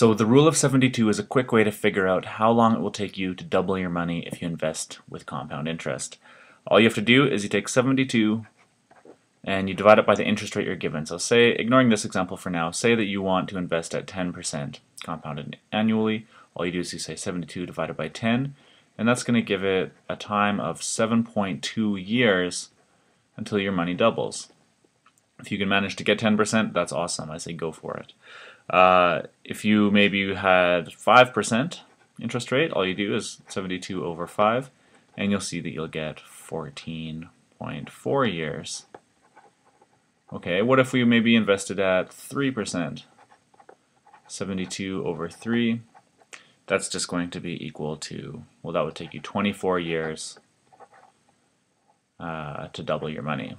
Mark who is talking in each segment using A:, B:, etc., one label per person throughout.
A: So the rule of 72 is a quick way to figure out how long it will take you to double your money if you invest with compound interest. All you have to do is you take 72 and you divide it by the interest rate you're given. So say, ignoring this example for now, say that you want to invest at 10% compounded annually. All you do is you say 72 divided by 10, and that's going to give it a time of 7.2 years until your money doubles. If you can manage to get 10%, that's awesome. I say go for it. Uh, if you maybe you had 5% interest rate, all you do is 72 over 5, and you'll see that you'll get 14.4 years. Okay, what if we maybe invested at 3%? 72 over 3, that's just going to be equal to, well that would take you 24 years uh, to double your money.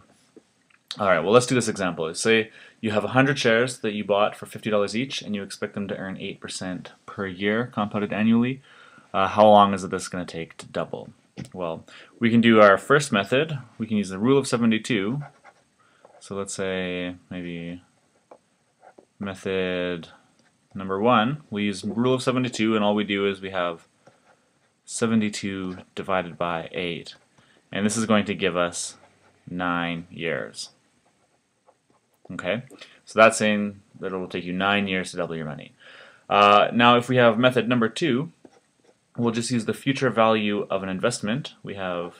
A: Alright, well let's do this example. Say you have 100 shares that you bought for $50 each and you expect them to earn 8% per year compounded annually. Uh, how long is this going to take to double? Well, we can do our first method. We can use the rule of 72. So let's say maybe method number one, we use rule of 72 and all we do is we have 72 divided by 8. And this is going to give us 9 years. Okay, so that's saying that it will take you nine years to double your money. Uh, now, if we have method number two, we'll just use the future value of an investment. We have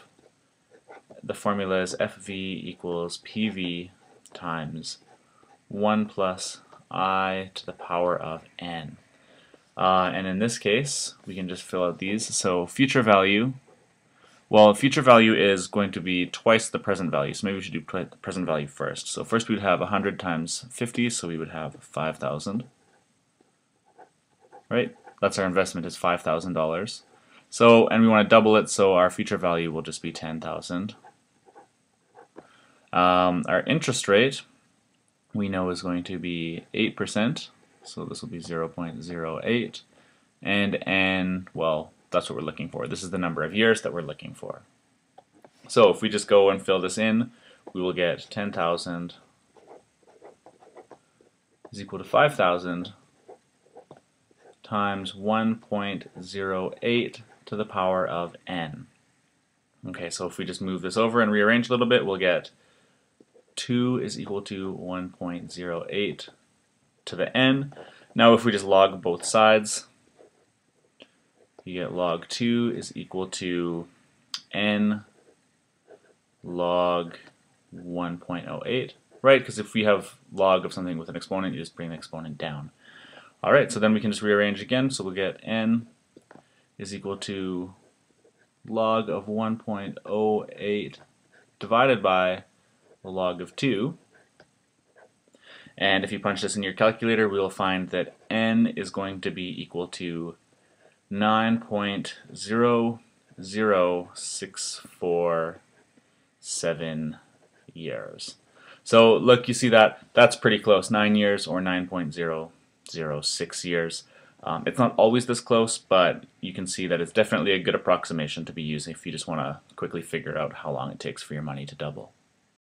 A: the formula is FV equals PV times 1 plus I to the power of N. Uh, and in this case, we can just fill out these. So future value well, future value is going to be twice the present value, so maybe we should do pre present value first. So first we would have 100 times 50, so we would have 5,000. Right? That's our investment is $5,000. So, and we want to double it, so our future value will just be 10,000. Um, our interest rate, we know is going to be 8%, so this will be 0.08. And n, well, that's what we're looking for. This is the number of years that we're looking for. So if we just go and fill this in, we will get 10,000 is equal to 5,000 times 1.08 to the power of n. Okay, so if we just move this over and rearrange a little bit, we'll get 2 is equal to 1.08 to the n. Now if we just log both sides, you get log 2 is equal to n log 1.08, right? Because if we have log of something with an exponent, you just bring the exponent down. All right, so then we can just rearrange again. So we'll get n is equal to log of 1.08 divided by the log of 2. And if you punch this in your calculator, we will find that n is going to be equal to 9.00647 years. So look, you see that that's pretty close, 9 years or 9.006 years. Um, it's not always this close, but you can see that it's definitely a good approximation to be using if you just want to quickly figure out how long it takes for your money to double.